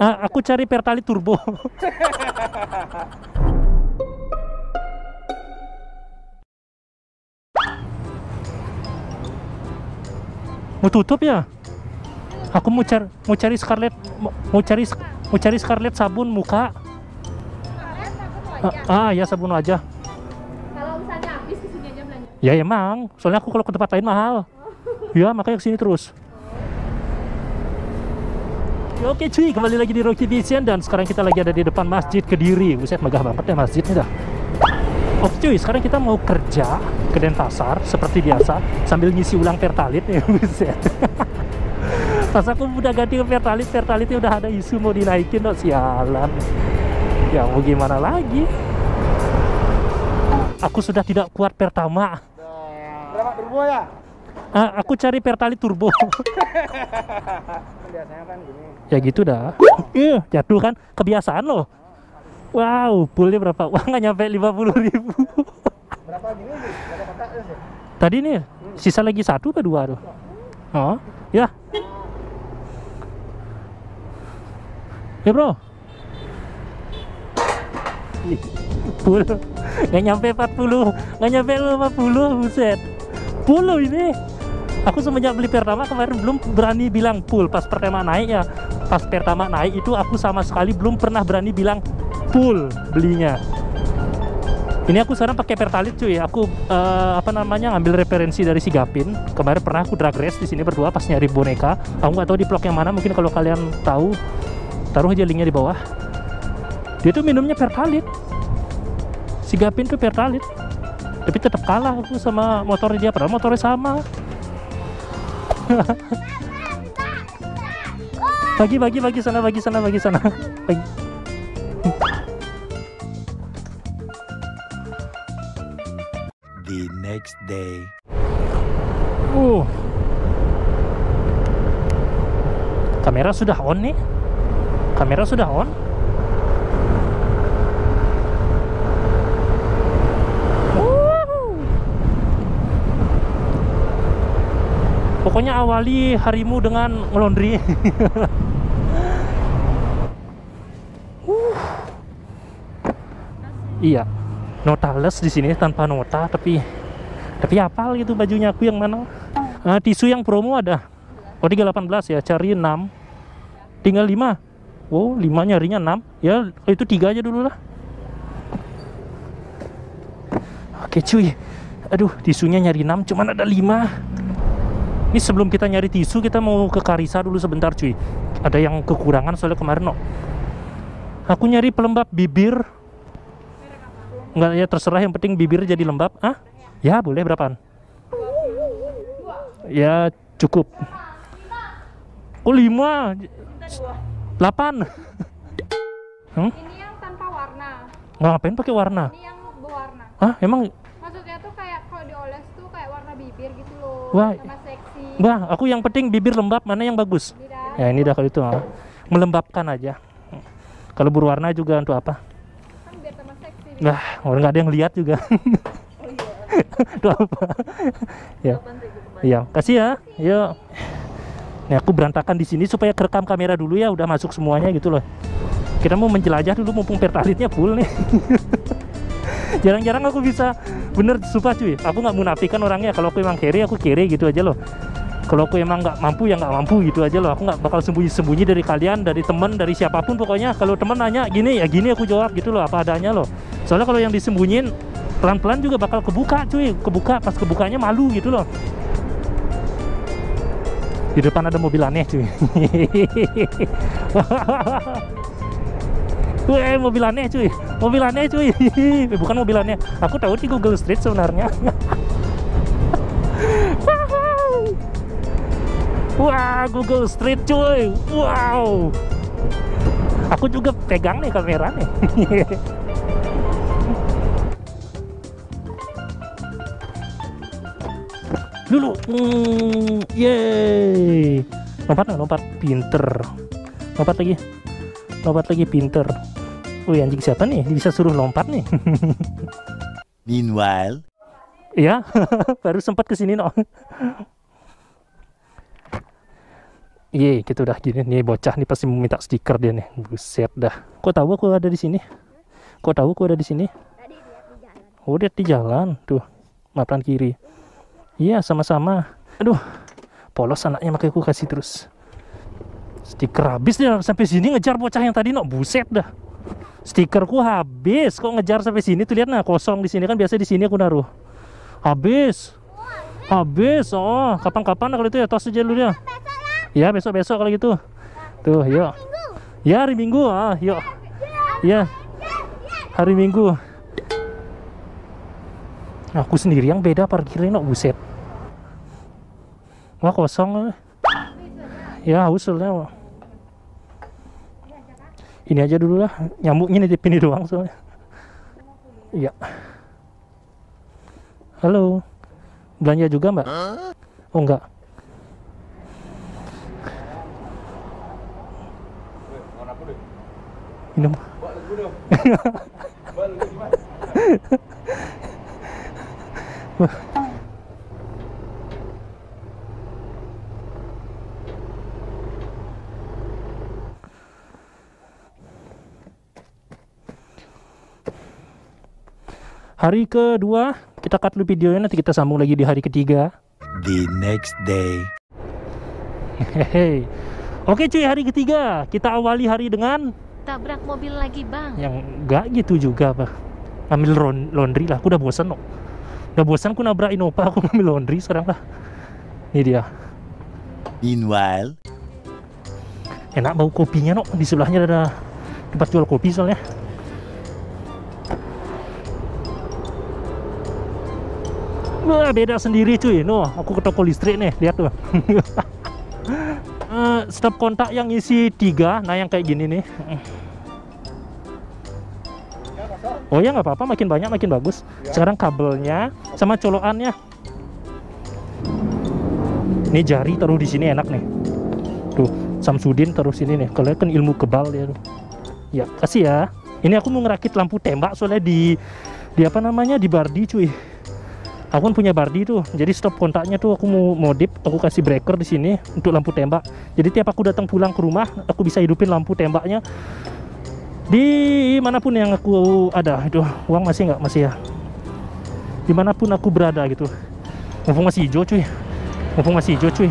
Ah, aku cari Pertalite Turbo. mau tutup ya? Aku mau cari mau cari Scarlett mau, cari mau cari Scarlett sabun muka. Ah, ah, ya sabun wajah. Kalau misalnya habis ke sini aja belanja. Ya emang, soalnya aku kalau ke tempat lain mahal. Ya makanya ke sini terus. Oke cuy, kembali lagi di Rocky Vision dan sekarang kita lagi ada di depan Masjid Kediri. Buset, megah banget ya masjidnya dah. Oke cuy, sekarang kita mau kerja ke Denpasar seperti biasa sambil ngisi ulang Pertalit ya, buset. Pas aku udah ganti ke Pertalit, Pertalitnya udah ada isu mau dinaikin, dong sialan. Ya mau gimana lagi? Aku sudah tidak kuat Pertama. Berapa turbo ya? Ah, aku cari Pertalit Turbo. Biasanya kan gini. ya gitu dah. Iya, jatuh kan kebiasaan loh. Wow, poolnya berapa? Wah, nggak nyampe 50 ribu. Berapa gini sih? Berapa kotak sih? Tadi nih, sisa lagi satu apa dua tuh? Oh, ya. Ya bro. Full. Nggak nyampe 40, nggak nyampe 50, buset. Loh ini. Aku semenjak beli pertama kemarin belum berani bilang full pas pertama naik ya. Pas pertama naik itu aku sama sekali belum pernah berani bilang full belinya. Ini aku sekarang pakai Pertalite cuy. Aku eh, apa namanya ngambil referensi dari si Gapin. Kemarin pernah aku drag race di sini berdua pas nyari boneka. Aku nggak tahu di vlog yang mana. Mungkin kalau kalian tahu, taruh aja linknya di bawah. Dia tuh minumnya Pertalite. Si Gapin tuh Pertalite. Tapi tetap kalah aku sama motor dia. Padahal motornya sama. Bagi bagi bagi sana bagi sana bagi sana bagi. the next day. Uh. Kamera sudah on nih. Kamera sudah on. Pokoknya awali harimu dengan ngelondri. Uh. Iya, notales di sini tanpa nota, tapi tapi apal gitu bajunya aku yang mana? Ah, tisu yang promo ada. Oh 318 ya, cari 6. Tinggal 5. Wow, 5 nyarinya 6. Ya, itu tiga aja dulu lah. Oke cuy. Aduh, tisunya nyari 6, cuman ada 5. Ini sebelum kita nyari tisu, kita mau ke Karisa dulu sebentar cuy. Ada yang kekurangan soalnya kemarin no. Aku nyari pelembab bibir. Enggak ya terserah yang penting bibir jadi lembab. Ah? Ya, boleh berapaan? Ya, cukup. Oh, lima. Delapan. Hmm? Ini yang tanpa warna. Nggak ngapain pakai warna? Ini yang berwarna. Hah, emang? Maksudnya tuh kayak kalau dioles tuh kayak warna bibir gitu loh. Wah. Sama Bah, aku yang penting bibir lembab mana yang bagus? Ya, ini dah kalau itu. ah. Melembabkan aja. Kalau berwarna juga untuk apa? Kan biar tambah seksi. Nah, orang nggak ada yang lihat juga. Itu apa? ya. Iya, kasih ya. Yuk. Nih aku berantakan di sini supaya kerekam kamera dulu ya, udah masuk semuanya gitu loh. Kita mau menjelajah dulu mumpung pertalitnya full nih. Jarang-jarang aku bisa bener sumpah cuy. Aku nggak munafikan orangnya. Kalau aku emang carry, aku carry gitu aja loh. Kalau aku emang nggak mampu ya nggak mampu gitu aja loh. Aku nggak bakal sembunyi-sembunyi dari kalian, dari temen, dari siapa pun pokoknya. Kalau temen nanya gini ya gini aku jawab gitu loh apa adanya loh. Soalnya kalau yang disembunyiin pelan-pelan juga bakal kebuka cuy. Kebuka pas kebukanya malu gitu loh. Di depan ada mobil aneh cuy. Weh, mobil aneh cuy. Mobil aneh cuy. Bukan mobil aneh. Aku tahu di Google Street sebenarnya. Wah, Google Street cuy. Wow. Aku juga pegang nih kamera nih. Dulu. Hmm, yeay. Lompat nggak? lompat pinter. Lompat lagi. Lompat lagi pinter. Wih anjing siapa nih? Bisa suruh lompat nih. Meanwhile, Iya, baru sempat ke sini no. Iya, kita udah gini nih bocah nih pasti minta stiker dia nih. Buset dah. Kok tahu aku ada di sini? Kok tahu aku ada di sini? Lihat. Oh, dia di jalan. Tuh, mapan kiri. Iya, sama-sama. Aduh, polos anaknya makanya aku kasih terus. Stiker habis dia sampai sini ngejar bocah yang tadi, no. Buset dah. Stikerku habis. Kok ngejar sampai sini tuh lihat nah kosong di sini kan biasa di sini aku naruh. Habis. Habis. Oh, kapan-kapan kalau itu ya tos aja dulu dia. Ya, besok-besok kalau gitu. Tuh, yuk. Ya, hari Minggu. Ah, yuk. Ya. Hari Minggu. Aku sendiri yang beda parkirnya no buset. Wah kosong. Ya usulnya. Ini aja dulu lah. Nyamuknya nitip ini doang soalnya. Iya. Halo. Belanja juga mbak? Oh enggak. Minum. Hari kedua, kita cut dulu videonya nanti kita sambung lagi di hari ketiga. The next day. Hehehe. Oke cuy, hari ketiga kita awali hari dengan Tabrak mobil lagi bang yang enggak gitu juga pak. Ngambil ron- laundry lah, aku udah bosan no. Udah bosan aku nabrak Innova, aku ngambil laundry sekarang lah. Ini dia. Meanwhile, Enak bau kopinya no. Di sebelahnya ada tempat jual kopi soalnya. Wah beda sendiri cuy. No, aku ke toko listrik nih, lihat tuh. Eh, stop kontak yang isi tiga, nah yang kayak gini nih. Oh ya nggak apa-apa, makin banyak makin bagus. Sekarang kabelnya sama colokannya. Ini jari taruh di sini enak nih. Tuh, Samsudin taruh sini nih. Kalau kan ilmu kebal dia tuh. Ya, kasih ya. Ini aku mau ngerakit lampu tembak soalnya di di apa namanya di Bardi cuy. Aku kan punya Bardi tuh. Jadi stop kontaknya tuh aku mau modif, aku kasih breaker di sini untuk lampu tembak. Jadi tiap aku datang pulang ke rumah, aku bisa hidupin lampu tembaknya di mana pun yang aku ada. Itu uang masih nggak masih ya. Di mana pun aku berada gitu. Mumpung masih hijau cuy. Mumpung masih hijau cuy.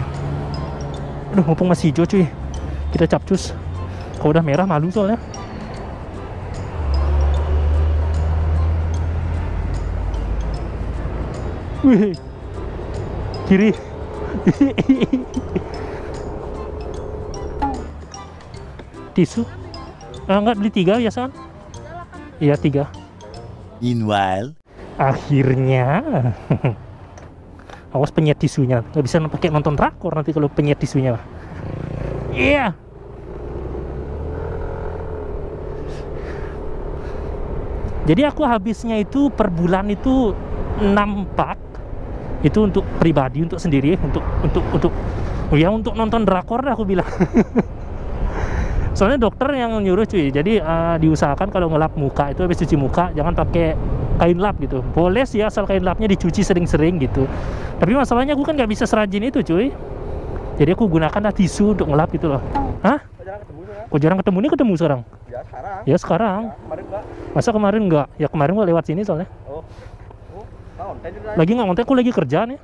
Aduh, mumpung masih hijau cuy. Kita capcus. Kalau udah merah malu soalnya. Wih. Kiri. Tisu. Ah, enggak beli tiga biasa kan? Iya tiga. meanwhile, Akhirnya. Awas penyet tisunya. Nggak bisa pakai nonton drakor nanti kalau penyet tisunya. Iya. Jadi aku habisnya itu per bulan itu 6 pak. Itu untuk pribadi, untuk sendiri, untuk untuk untuk ya untuk nonton drakor dah aku bilang. Soalnya dokter yang nyuruh cuy. Jadi eh, diusahakan kalau ngelap muka itu habis cuci muka jangan pakai kain lap gitu. Boleh sih asal kain lapnya dicuci sering-sering gitu. Tapi masalahnya aku kan nggak bisa serajin itu cuy. Jadi aku gunakan tisu untuk ngelap gitu loh. Hah? Kok jarang ketemu jarang ketemu sekarang? Ya sekarang. Ya sekarang. Ya, kemarin enggak. Masa kemarin nggak? Ya kemarin gua lewat sini soalnya. Oh. Oh, tahun. Tadi udah. Lagi nggak ngontek aku lagi kerja nih.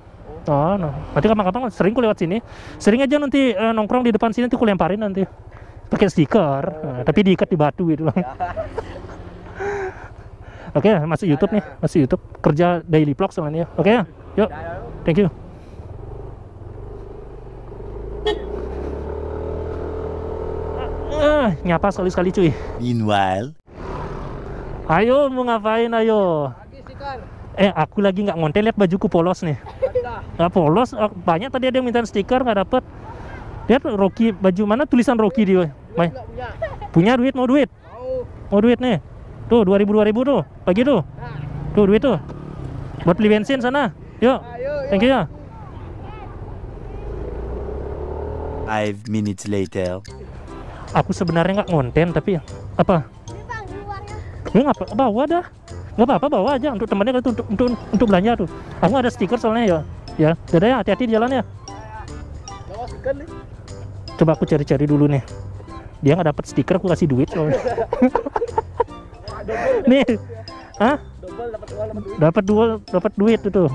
Oh, no. Nanti kapan-kapan sering aku lewat sini. Sering aja nanti eh, nongkrong di depan sini nanti aku lemparin nanti. Pakai stiker, Nah, tapi diikat di batu gitu. Oke, masuk YouTube nih, masuk YouTube. Kerja daily vlog soalnya. Oke ya, yuk. Thank you. Ah, nyapa sekali-sekali cuy. meanwhile, Ayo, mau ngapain ayo? Lagi stiker. Eh, aku lagi nggak ngonten lihat bajuku polos nih. Nggak polos, ah, banyak tadi ada yang minta stiker nggak dapet. Lihat Rocky baju mana tulisan Rocky dia. Punya. Punya duit mau duit? Mau. Mau duit nih. Tuh 2000 2000 tuh. Pagi tuh. Tuh duit tuh. Buat beli bensin sana. Yuk. Thank you ya. five minutes later. Aku sebenarnya nggak ngonten tapi apa? Ini bang di luarnya. Ya nggak apa bawa dah. Nggak apa-apa bawa aja untuk temennya tuh untuk, untuk untuk belanja tuh. Aku ada stiker soalnya ya. Ya, dadah ya, hati-hati di jalan ya. Coba aku cari-cari dulu nih. Dia nggak dapat stiker aku kasih duit soalnya. Nih? Double dapat dua dapat duit. Itu.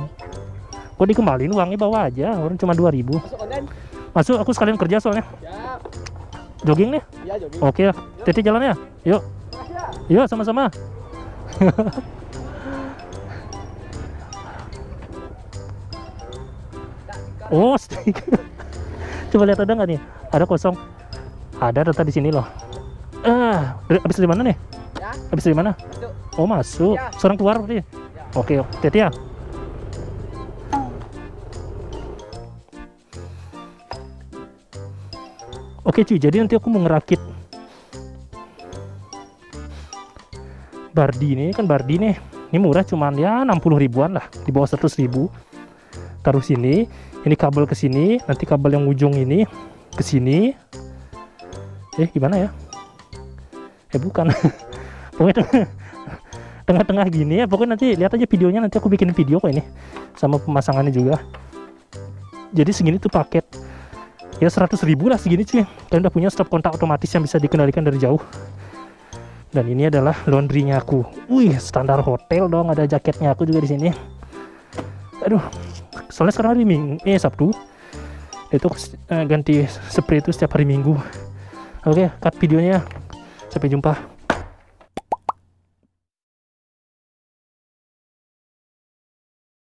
Kok dikembaliin uangnya bawa aja. Orang cuma 2000 Masuk online. masuk aku sekalian kerja soalnya. Ya. jogging nih? Iya jogging. oke titi jalan ya. Yuk. Yuk sama-sama oh stiker coba lihat ada nggak nih? Ada kosong. Ada data di sini loh. Ah habis dari mana nih? Ya. habis dari mana? Masuk. oh masuk. Ya. seorang keluar berarti oke oke. Titi ya. Oke cuy, jadi nanti aku mau ngerakit Bardi ini kan Bardi nih. Ini murah cuman ya 60 ribuan lah, di bawah 100 ribu. Taruh sini, ini kabel ke sini, nanti kabel yang ujung ini ke sini. Eh, gimana ya? Eh, bukan. Pokoknya tengah- tengah-tengah gini ya. Pokoknya nanti lihat aja videonya, nanti aku bikin video kok ini sama pemasangannya juga. Jadi segini tuh paket ya 100 ribu lah segini cuy kalian udah punya stop kontak otomatis yang bisa dikendalikan dari jauh dan ini adalah laundrynya aku. Wih standar hotel dong ada jaketnya aku juga di sini. Aduh soalnya sekarang hari minggu eh sabtu. Itu eh, ganti spray itu setiap hari minggu. Oke cut videonya. Sampai jumpa